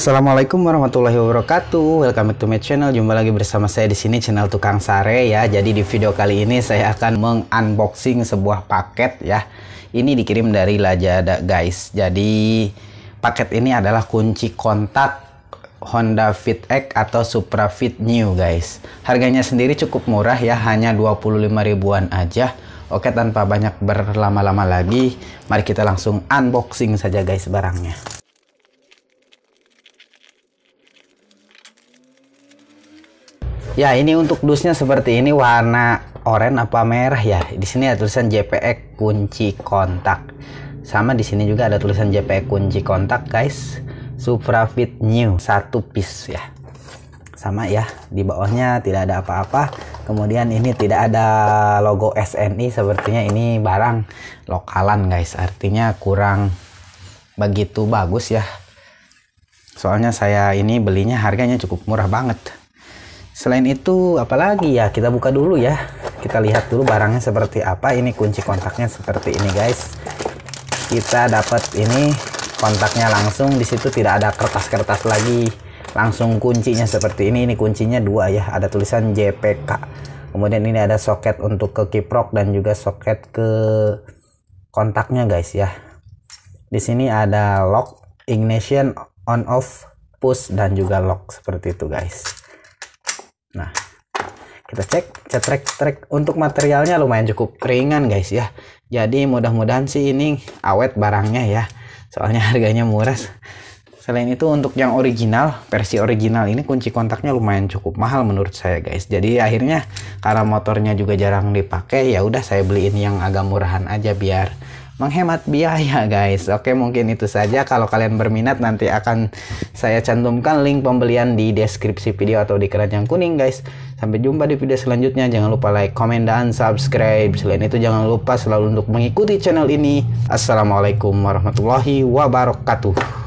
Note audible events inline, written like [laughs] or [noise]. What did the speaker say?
Assalamualaikum warahmatullahi wabarakatuh. Welcome back to my channel. Jumpa lagi bersama saya di sini channel Tukang Sare ya. Jadi di video kali ini saya akan mengunboxing sebuah paket ya. Ini dikirim dari Lazada guys. Jadi paket ini adalah kunci kontak Honda Fit X atau Supra Fit New guys. Harganya sendiri cukup murah ya, hanya 25 ribuan aja. Oke, tanpa banyak berlama-lama lagi, mari kita langsung unboxing saja guys barangnya. Ya, ini untuk dusnya seperti ini warna oranye apa merah ya. Di sini ada tulisan JPX kunci kontak. Sama di sini juga ada tulisan JPX kunci kontak, guys. Supra Fit New satu piece ya. Sama ya, di bawahnya tidak ada apa-apa. Kemudian ini tidak ada logo SNI, sepertinya ini barang lokalan, guys. Artinya kurang begitu bagus ya. Soalnya saya ini belinya harganya cukup murah banget Selain itu, apalagi ya kita buka dulu ya. Kita lihat dulu barangnya seperti apa. Ini kunci kontaknya seperti ini guys. Kita dapat ini kontaknya langsung. Di situ tidak ada kertas-kertas lagi. Langsung kuncinya seperti ini. Ini kuncinya dua ya. Ada tulisan JPK. Kemudian ini ada soket untuk ke kiprok dan juga soket ke kontaknya guys ya. Di sini ada lock, ignition, on off, push dan juga lock seperti itu guys. Nah, kita cek cetrek trek untuk materialnya lumayan cukup ringan guys ya. Jadi mudah-mudahan sih ini awet barangnya ya. Soalnya [laughs] harganya murah. Selain itu untuk yang original, versi original ini kunci kontaknya lumayan cukup mahal menurut saya guys. Jadi akhirnya karena motornya juga jarang dipakai ya udah saya beliin yang agak murahan aja biar menghemat biaya guys. Oke mungkin itu saja. Kalau kalian berminat nanti akan saya cantumkan link pembelian di deskripsi video atau di keranjang kuning guys. Sampai jumpa di video selanjutnya. Jangan lupa like comment dan subscribe. Selain itu jangan lupa selalu untuk mengikuti channel ini. Assalamualaikum warahmatullahi wabarakatuh